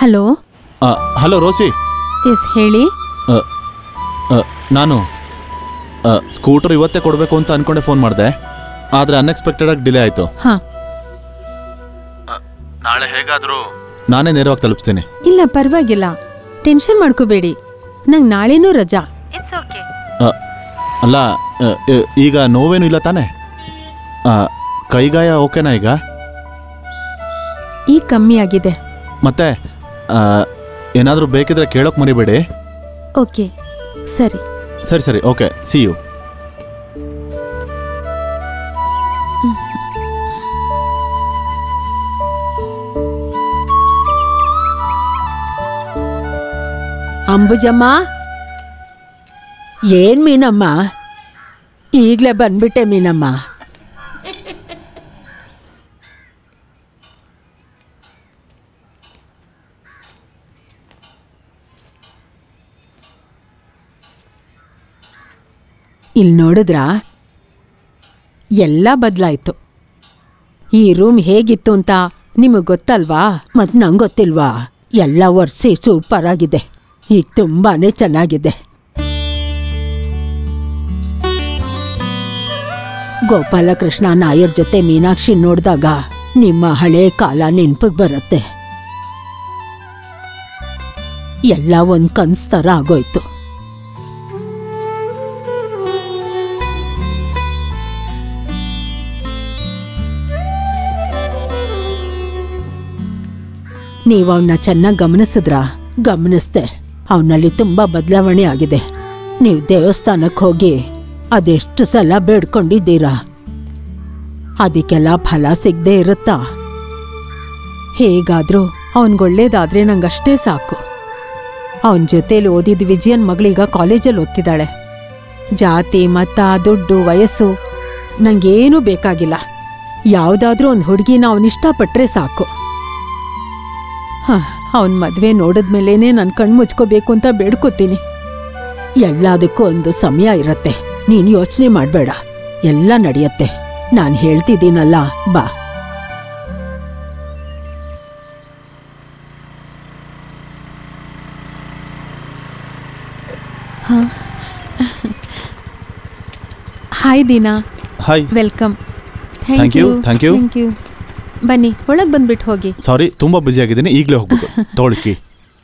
Hello? Hello ರೋಸಿ. S ಹೇಳಿ. ನಾನು scooter ಇವತ್ತೇ ಕೊಡಬೇಕು ಅಂತ ಅನ್ಕೊಂಡೆ ಫೋನ್ ಮಾಡಿದೆ. ಆದ್ರೆ ಅನ್ಎಕ್ಸ್ಪೆಕ್ಟೆಡ್ ಆಗಿ ಡಿಲೇ ಆಯ್ತು. ಹಾ. ನಾಳೆ ಹೇಗಾದರೂ? ನಾನೇ ನೇರವಾಗಿ ತಲುಪಿಸ್ತೀನಿ ಇಲ್ಲ ಪರವಾಗಿಲ್ಲ. ಟೆನ್ಷನ್ ಮಾಡ್ಕೋಬೇಡಿ. ನಂಗೆ ನಾಳೆನೂ ರಜಾ. ಇಟ್ಸ್ ಓಕೆ ಅಲ್ಲ ಈಗ ನೋವೇನು ಇಲ್ಲ ತಾನೆ? ಕೈಗಾಯ ಓಕೆನಾ ಈಗ? ಈಗ ಕಮ್ಮಿ ಆಗಿದೆ. ಮತ್ತೆ ಏನಾದರೂ ಬೇಕಿದ್ರೆ ಕೇಳೋಕೆ ಮರಿಬೇಡಿ. ಓಕೆ ಸರಿ. ಸರಿ ಸರಿ ಓಕೆ ಸಿ ಯು ಅಂಬುಜಮ್ಮ ಏನ್ ಮೀನಮ್ಮ? ಈಗಲೇ ಬಂದ್ಬಿಟ್ಟೆ ಮೀನಮ್ಮ. ಇಲ್ಲಿ ನೋಡಿದ್ರಾ? ಎಲ್ಲ ಬದಲಾಯ್ತು. ಈ ರೂಮ್ ಹೇಗಿತ್ತು ಅಂತ ನಿಮಗೆ ಗೊತ್ತಲ್ವಾ? ಮತ್ತು ನಂಗೆ ಗೊತ್ತಿಲ್ವಾ? ಎಲ್ಲ ವರ್ಷಿ ಸೂಪರ್ ಆಗಿದೆ. ಈಗ ತುಂಬಾನೇ ಚೆನ್ನಾಗಿದೆ. ಗೋಪಾಲಕೃಷ್ಣ ನಾಯರ್ ಜೊತೆ ಮೀನಾಕ್ಷಿ ನೋಡಿದಾಗ ನಿಮ್ಮ ಹಳೆ ಕಾಲ ನೆನಪಿಗೆ ಬರುತ್ತೆ. ಎಲ್ಲ ಒಂದು ಕನ್ಸ್ ಥರ ಆಗೋಯ್ತು. ನೀವು ಅವನ್ನ ಚೆನ್ನಾಗಿ ಗಮನಿಸಿದ್ರಾ? ಗಮನಿಸ್ದೆ. ಅವನಲ್ಲಿ ತುಂಬಾ ಬದಲಾವಣೆ ಆಗಿದೆ. ನೀವು ದೇವಸ್ಥಾನಕ್ಕೆ ಹೋಗಿ ಅದೆಷ್ಟು ಸಲ ಬೇಡ್ಕೊಂಡಿದ್ದೀರಾ? ಅದಕ್ಕೆಲ್ಲ ಫಲ ಸಿಗದೆ ಇರುತ್ತಾ? ಹೇಗಾದ್ರೂ ಅವನ್ಗೊಳ್ಳೇದಾದ್ರೆ ನಂಗಷ್ಟೇ ಸಾಕು. ಅವನ ಜೊತೇಲಿ ಓದಿದ ವಿಜಯನ್ ಮಗಳೀಗ ಕಾಲೇಜಲ್ಲಿ ಓದ್ತಿದ್ದಾಳೆ. ಜಾತಿ, ಮತ, ದುಡ್ಡು, ವಯಸ್ಸು ನಂಗೇನೂ ಬೇಕಾಗಿಲ್ಲ. ಯಾವುದಾದ್ರೂ ಒಂದು ಹುಡುಗಿನ ಅವನಿಷ್ಟಪಟ್ರೆ ಸಾಕು. ಅವನ ಮದುವೆ ನೋಡಿದ್ಮೇಲೇನೆ ನಾನು ಕಣ್ಣು ಮುಚ್ಕೋಬೇಕು ಅಂತ ಬೇಡ್ಕೋತೀನಿ. ಎಲ್ಲದಕ್ಕೂ ಒಂದು ಸಮಯ ಇರತ್ತೆ. ನೀನು ಯೋಚನೆ ಮಾಡಬೇಡ. ಎಲ್ಲ ನಡೆಯತ್ತೆ. ನಾನು ಹೇಳ್ತಿದ್ದೀನಲ್ಲ ಬಾ. Hi Deena hi welcome thank you thank you thank you ಬನ್ನಿ ಒಳಗೆ ಬಂದ್ಬಿಟ್ಟು ಹೋಗಿ. ಸಾರಿ ತುಂಬಾ ಬ್ಯುಸಿ ಆಗಿದ್ದೀನಿ ಈಗಲೇ ಹೋಗ್ಬೇಕು. ತೋಳ್ಕಿ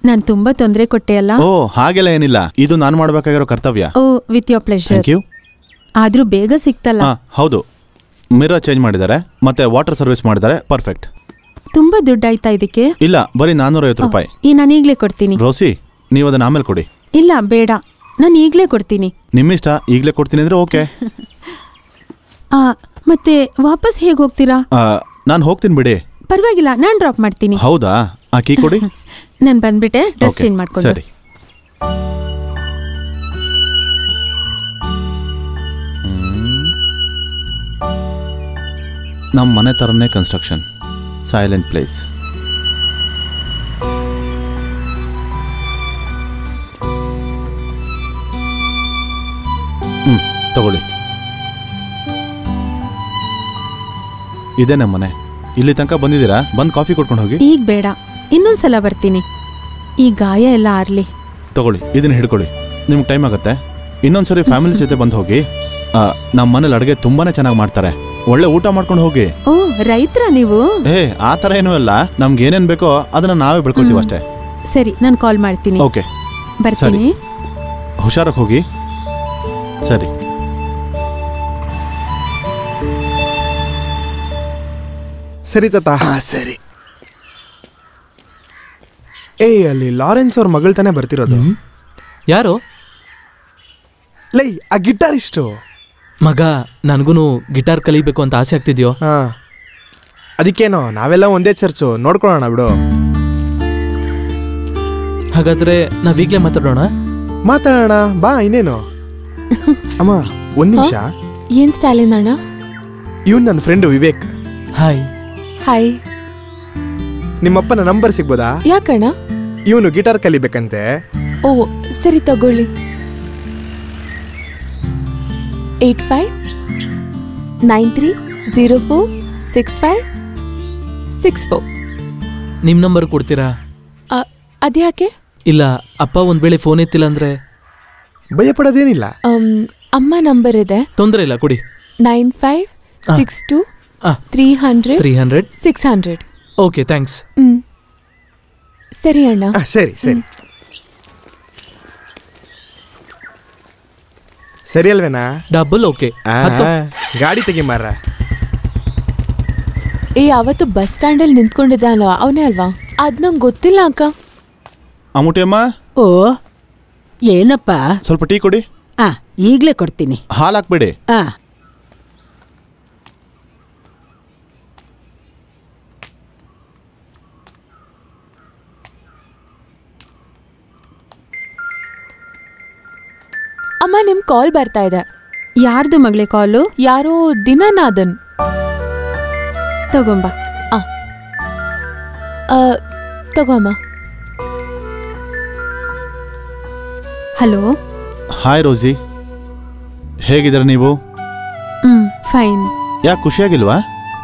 ನಾನು ತುಂಬಾ ತೊಂದರೆ ಕೊಟ್ಟೆ ಅಲ್ಲ? ಓ ಹಾಗೆಲ್ಲ ಏನಿಲ್ಲ. ಇದು ನಾನು ಮಾಡಬೇಕಾಗಿರೋ ಕರ್ತವ್ಯ. ಓ with your pleasure thank you ಆದ್ರೂ ಬೇಗ ಸಿಕ್ತಲ್ಲ? ಹಾ ಹೌದು. ಮಿರರ್ ಚೇಂಜ್ ಮಾಡಿದ್ದಾರೆ ಮತ್ತೆ ವಾಟರ್ ಸರ್ವಿಸ್ ಮಾಡಿದ್ದಾರೆ ಪರ್ಫೆಕ್ಟ್ ತುಂಬಾ ದುಡ್ಡಾಯ್ತಾ ಇದಕ್ಕೆ? ಇಲ್ಲ ಬರೀ ನಾನ್ನೂರೈವತ್ತು ರೂಪಾಯಿ. ಈ ನಾನು ಈಗಲೇ ಕೊಡ್ತೀನಿ. ರೋಸಿ ನೀವು ಅದನ್ನ ಆಮೇಲೆ ಕೊಡಿ. ಇಲ್ಲ ಬೇಡ. ನಾನು ಈಗಲೇ ಕೊಡ್ತೀನಿ. ನಿಮ್ಮಿಷ್ಟ ಈಗಲೇ ಕೊಡ್ತೀನಿ ಅಂದ್ರೆ ಓಕೆ. ಆ, ಮತ್ತೆ ವಾಪಸ್ ಹೇಗೆ ಹೋಗ್ತೀರಾ? ನಾನು ಹೋಗ್ತೀನಿ ಬಿಡಿ. ಪರವಾಗಿಲ್ಲ ನಾನು ಡ್ರಾಪ್ ಮಾಡ್ತೀನಿ. ಹೌದಾ? ಆ ಕೀ ಕೊಡಿ. ನಾನು ಬಂದ್ಬಿಟ್ಟೆ ಡ್ರೆಸ್ ಚೇಂಜ್ ಮಾಡ್ಕೊಂಡು. ಸರಿ. ನಮ್ಮ ಮನೆ ಥರನೇ ಕನ್ಸ್ಟ್ರಕ್ಷನ್ ಸೈಲೆಂಟ್ ಪ್ಲೇಸ್ ಹ್ಞೂ ತಗೊಳ್ಳಿ. ಇದೇ ನಮ್ಮ ಮನೆ. ಇಲ್ಲಿ ತನಕ ಬಂದಿದ್ದೀರಾ? ಬಂದು ಕಾಫಿ ಕೊಟ್ಕೊಂಡು ಹೋಗಿ. ಈಗ ಬೇಡ. ಇನ್ನೊಂದ್ಸಲ ಬರ್ತೀನಿ. ಈ ಗಾಯ ಎಲ್ಲ ಆರ್ಲಿ. ತಗೊಳ್ಳಿ ಇದನ್ನ ಹಿಡ್ಕೊಳ್ಳಿ. ನಿಮ್ಗೆ ಟೈಮ್ ಆಗುತ್ತೆ. ಇನ್ನೊಂದ್ಸರಿ ಫ್ಯಾಮಿಲಿ ಜೊತೆ ಬಂದು ಹೋಗಿ. ಆ, ನಮ್ಮ ಮನೇಲಿ ಅಡುಗೆ ತುಂಬಾನೇ ಚೆನ್ನಾಗಿ ಮಾಡ್ತಾರೆ. ಒಳ್ಳೆ ಊಟ ಮಾಡ್ಕೊಂಡು ಹೋಗಿ. ಓ ರೈತರ ನೀವು? ಏ ಆ ಥರ ಏನೂ ಇಲ್ಲ ನಮ್ಗೆ ಏನೇನು ಬೇಕೋ ಅದನ್ನ ನಾವೇ ಬೆಳ್ಕೊಳ್ತೀವಿ ಅಷ್ಟೇ. ಸರಿ ನಾನು ಕಾಲ್ ಮಾಡ್ತೀನಿ. ಓಕೆ. ಬರ್ತೀನಿ. ಹುಷಾರಾಗಿ ಹೋಗಿ. ಸರಿ. ಸರಿ ತಾತ. ಸರಿ. ಏಯ್ ಅಲ್ಲಿ ಲಾರೆನ್ಸ್ ಅವ್ರ ಮಗಳು ತಾನೇ ಬರ್ತಿರೋದು? ಯಾರು? ಲೈ ಆ ಗಿಟಾರ್ ಇಷ್ಟು ಮಗ ನನಗೂ ಗಿಟಾರ್ ಕಲಿಬೇಕು ಅಂತ ಆಸೆ ಆಗ್ತಿದ್ಯೋ? ಹಾ. ಅದಕ್ಕೇನೋ ನಾವೆಲ್ಲ ಒಂದೇ ಚರ್ಚು. ನೋಡ್ಕೊಳ್ಳೋಣ ಬಿಡು. ಹಾಗಾದ್ರೆ ನಾವೀಗಲೇ ಮಾತಾಡೋಣ? ಮಾತಾಡೋಣ ಬಾ ಇನ್ನೇನು. ಅಮ್ಮ ಒಂದ್ ನಿಮಿಷ. ಏನ್ ಸ್ಟಾಲಿನ್ ಅಣ್ಣ? ಇವ್ನು ನನ್ನ ಫ್ರೆಂಡ್ ವಿವೇಕ್. ಹಾಯ್ ಹಾಯ್ ನಿಮ್ಮಪ್ಪನ ನಂಬರ್ ಸಿಗ್ಬೋದಾ? ಯಾಕಣ್ಣ? ಇವನು ಗಿಟಾರ್ ಕಲಿಬೇಕಂತೆ. ಓ ಸರಿ ತಗೊಳ್ಳಿ. Eight five nine three zero four six five six four. ನಿಮ್ಮ ನಂಬರ್ ಕೊಡ್ತೀರಾ? ಅದ್ಯಾಕೆ? ಇಲ್ಲ ಅಪ್ಪ ಒಂದ್ ವೇಳೆ ಫೋನ್ ಎತ್ತಿಲ್ಲ ಅಂದ್ರೆ? ಭಯ ಪಡೋದೇನಿಲ್ಲ ಅಮ್ಮ ನಂಬರ್ ಇದೆ. ತೊಂದರೆ ಇಲ್ಲ ಕೊಡಿ. Nine five six two three hundred three hundred six hundred okay thanks hmm. ಸರಿ ಅಣ್ಣ. ಆ, ಸರಿ ಸರಿ. ಸರಿ ಅಲ್ವೇನಾ? ಡಬಲ್ ಓಕೆ ಆ, ಗಾಡಿ ತೆಗಿಮಾರ ಏ ಅವತ್ತು ಬಸ್ ಸ್ಟ್ಯಾಂಡಲ್ಲಿ ನಿಂತ್ಕೊಂಡಿದ್ದ ಅಲ್ವಾ ಅವನೇ ಅಲ್ವಾ? ಅದ್ ನಂಗೆ ಗೊತ್ತಿಲ್ಲ ಅಕ್ಕ. ಅಮ್ಮುಟಿ ಅಮ್ಮ ಓ ಏನಪ್ಪ? ಸ್ವಲ್ಪ ಟೀ ಕೊಡಿ. ಹಾ ಈಗಲೇ ಕೊಡ್ತೀನಿ. ಹಾಲು ಹಾಕ್ಬೇಡಿ. ಆ. ಅಮ್ಮ ನಿಮ್ ಕಾಲ್ ಬರ್ತಾ ಇದೆ. ಯಾರ್ದು ಮಗಳೇ ಕಾಲು ಯಾರೋ ದಿನನಾದನ್. ತಗೊಂಬ. ತಗೋಮ್ಮ. ಹಲೋ? ಹಾಯ್ ರೋಸಿ ಹೇಗಿದ್ದೀರ ನೀವು? ಹ್ಮ್ ಫೈನ್ ಯಾಕೆ ಖುಷಿಯಾಗಿಲ್ವಾ?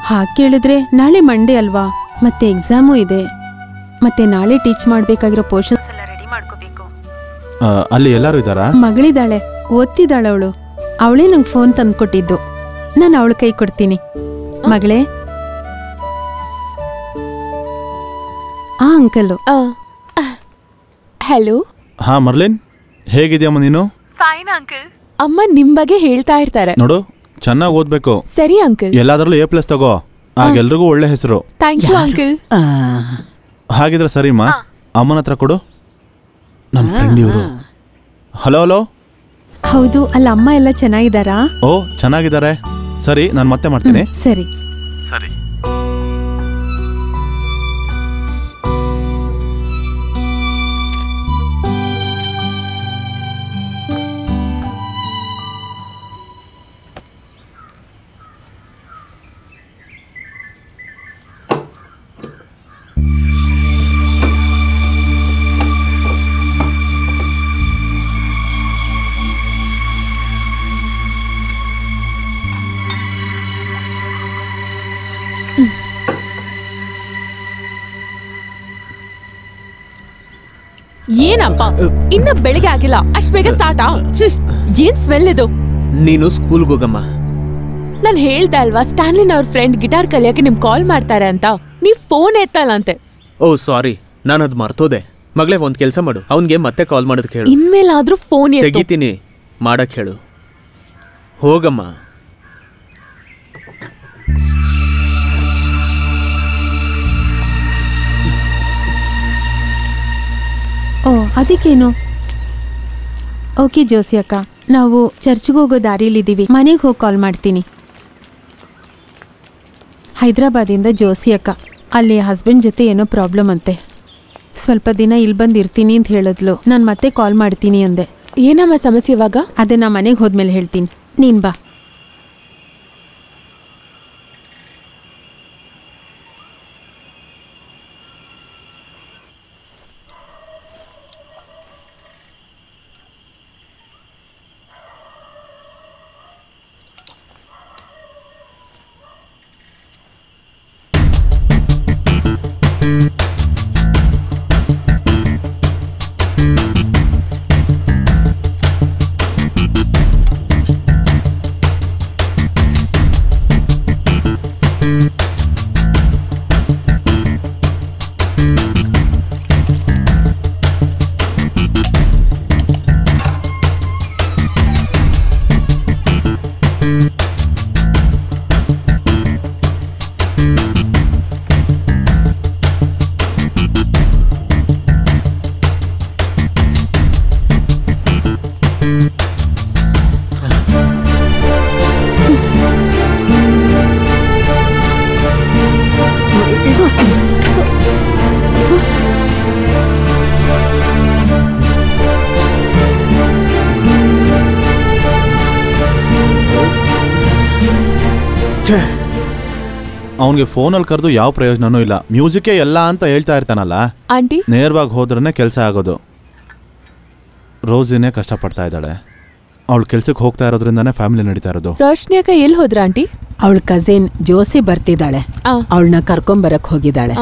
ಹಾಗೆ ಕೇಳಿದ್ರೆ ನಾಳೆ ಮಂಡೇ ಅಲ್ವಾ? ಮತ್ತೆ ಎಕ್ಸಾಮು ಇದೆ. ಮತ್ತೆ ನಾಳೆ ಟೀಚ್ ಮಾಡಬೇಕಾಗಿರೋ ಪೋರ್ಷನ್ಸ್ ಅಲ್ಲಿ ಎಲ್ಲರೂ ಇದ್ದಾರಾ? ಮಗಳಿದ್ದಾಳೆ ಓದ್ತಿದ್ದಾಳೆ ಅವಳು ಅವಳೇ ನಂಗೆ ಫೋನ್ ತಂದು ಕೊಟ್ಟಿದ್ದು. ನಾನು ಅವಳ ಕೈ ಕೊಡ್ತೀನಿ. ಮಗಳೇ? ಆ ಅಂಕಲು ಹಲೋ? ಹಾ ಮರ್ಲಿನ್ ಹೇಗಿದ್ಯಮ್ಮ ನೀನು? ಅಮ್ಮ ನಿಮ್ ಬಗ್ಗೆ ಹೇಳ್ತಾ ಇರ್ತಾರೆ. ನೋಡು ಚೆನ್ನಾಗಿ ಓದ್ಬೇಕು. ಸರಿ ಅಂಕಲ್ ಎಲ್ಲಾದ್ರಲ್ಲೂ ಎ ಪ್ಲಸ್ ತಗೋ. ಆಗೆಲ್ರಿಗೂ ಒಳ್ಳೆ ಹೆಸರು. ಥ್ಯಾಂಕ್ ಯು ಅಂಕಲ್ ಆ, ಹಾಗಿದ್ರೆ ಸರಿಮ್ಮ ಅಮ್ಮನ ಹತ್ರ ಕೊಡು. ನನ್ನ ಫ್ರೆಂಡ್ ಇವರು. Hello hello? ಹೌದು ಅಲ್ಲ ಅಮ್ಮ ಎಲ್ಲ ಚೆನ್ನಾಗಿದ್ದಾರಾ? ಓ ಚೆನ್ನಾಗಿದ್ದಾರೆ. ಸರಿ ನಾನು ಮತ್ತೆ ಮಾಡ್ತೀನಿ. ಸರಿ. ಏನಪ್ಪ? ಇನ್ನ ಬೆಳಿಗ್ಗೆ ಆಗಿಲ್ಲ. ಅಷ್ಟ್ ಬೇಗ ಸ್ಟಾರ್ಟ್ ಏನ್ ಸ್ಮೆಲ್ ಇದು? ನೀನು ಸ್ಕೂಲ್ಗೆ ಹೋಗಮ್ಮ. ನಾನ್ ಹೇಳ್ದೆ ಅಲ್ವಾ ಸ್ಟ್ಯಾನ್ಲಿನ್ ಅವ್ರ ಫ್ರೆಂಡ್ ಗಿಟಾರ್ ಕಲಿಯಕ್ಕೆ ನಿಮ್ ಕಾಲ್ ಮಾಡ್ತಾರೆ ಅಂತ. ನೀವ್ ಫೋನ್ ಎತ್ತಲ್ಲ ಅಂತೆ ಓ ಸಾರಿ ನಾನು ಅದ್ ಮರ್ತೋದೆ. ಮಗಳೇ ಒಂದ್ ಕೆಲಸ ಮಾಡು. ಅವನ್ಗೆ ಮತ್ತೆ ಕಾಲ್ ಮಾಡೋದಕ್ಕೆ ಹೇಳು ಇನ್ಮೇಲಾದ್ರೂ ಫೋನ್ ತೆಗಿತೀನಿ. ಮಾಡಕ್ ಹೇಳು. ಹೋಗಮ್ಮ. ಅದಕ್ಕೇನು? ಓಕೆ ಜೋಸಿ ಅಕ್ಕ ನಾವು ಚರ್ಚ್ಗೆ ಹೋಗೋ ದಾರಿಯಲ್ಲಿದ್ದೀವಿ. ಮನೆಗೆ ಹೋಗಿ ಕಾಲ್ ಮಾಡ್ತೀನಿ. ಹೈದ್ರಾಬಾದಿಂದ ಜೋಸಿ ಅಕ್ಕ ಅಲ್ಲಿ ಹಸ್ಬೆಂಡ್ ಜೊತೆ ಏನೋ ಪ್ರಾಬ್ಲಮ್ ಅಂತೆ. ಸ್ವಲ್ಪ ದಿನ ಇಲ್ಲಿ ಬಂದಿರ್ತೀನಿ ಅಂತ ಹೇಳಿದ್ಲು. ನಾನು ಮತ್ತೆ ಕಾಲ್ ಮಾಡ್ತೀನಿ ಅಂದೆ. ಏನಮ್ಮ ಸಮಸ್ಯೆ ಇವಾಗ? ಅದೇ ನಾ ಮನೆಗೆ ಹೋದ್ಮೇಲೆ ಹೇಳ್ತೀನಿ. ನೀನು ಬಾ. ಅವನಿಗೆ ಫೋನಲ್ಲಿ ಕರೆದು ಯಾವ ಪ್ರಯೋಜನನೂ ಇಲ್ಲ. ಮ್ಯೂಸಿಕ್ಕೇ ಎಲ್ಲ ಅಂತ ಹೇಳ್ತಾ ಇರ್ತಾನಲ್ಲ. ಆಂಟಿ? ನೇರವಾಗಿ ಹೋದ್ರೇ ಕೆಲಸ ಆಗೋದು. ರೋಸಿನೇ ಕಷ್ಟಪಡ್ತಾ ಇದ್ದಾಳೆ. ಅವಳು ಕೆಲ್ಸಕ್ಕೆ ಹೋಗ್ತಾ ಇರೋದ್ರಿಂದಾನೇ ಫ್ಯಾಮಿಲಿ ನಡೀತಾ ಇರೋದು. ರೋಶ್ನಿ ಅಕ್ಕ ಎಲ್ಲಿ ಹೋದ್ರ ಆಂಟಿ? ಅವಳ ಕಸಿನ್ ಜೋಸಿ ಬರ್ತಿದ್ದಾಳೆ. ಅವಳನ್ನ ಕರ್ಕೊಂಬರಕ್ ಹೋಗಿದ್ದಾಳೆ.